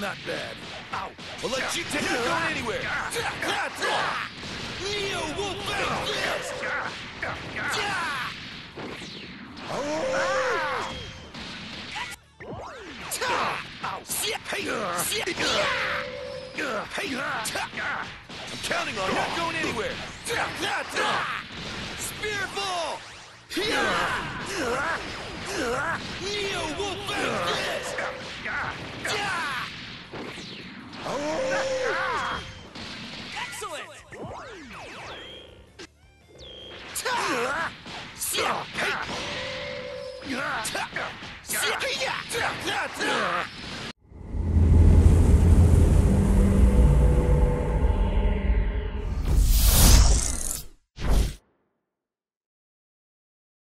Not bad. Ow. I'll let you take it going anywhere. Neo will this! I'm counting on it. Not going anywhere. Spirit Ball! Neo Excellent!